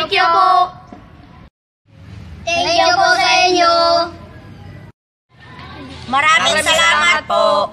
Thank you po. Thank you po sa inyo. Maraming salamat po.